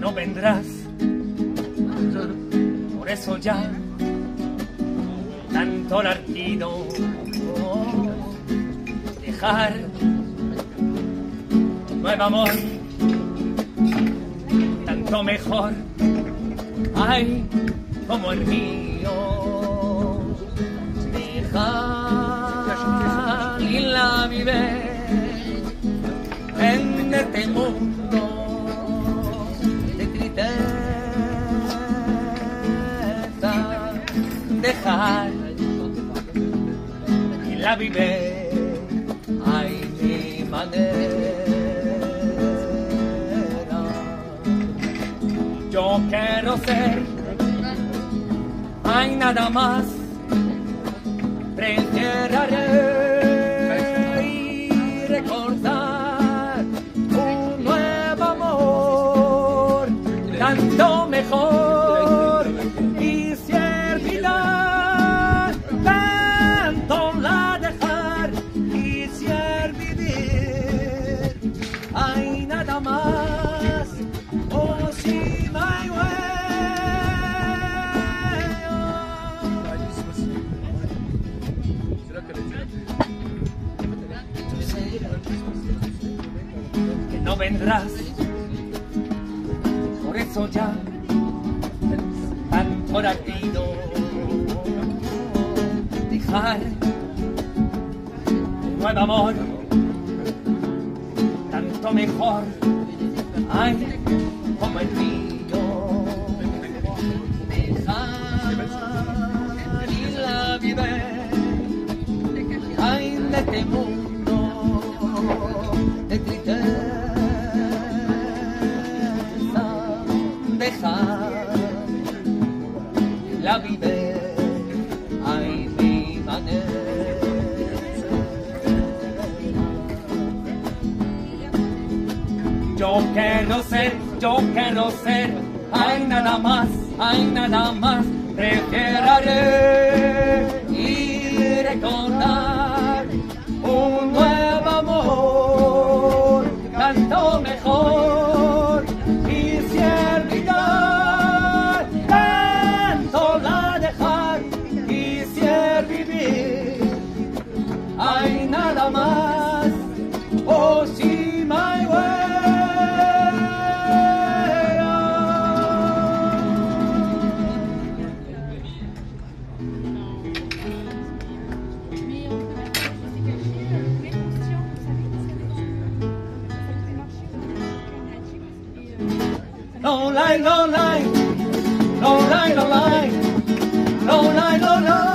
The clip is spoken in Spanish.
no vendrás. Por eso ya tanto larguido dejar nuevo amor tanto mejor. Ay como el mío dejar y la este mundo de tristeza. Dejar y la vive hay mi manera. Yo quiero ser hay nada más prefiero y recordar que no vendrás. Por eso ya tanto latido dejar un nuevo amor, tanto mejor, ay, como el mío. Dejar y la vida, ay, este mundo de tristeza dejar la vive hay mi manera yo quiero ser yo quiero ser hay nada más hay nada más prefiero No lie, no lie, no lie, no lie, no lie, no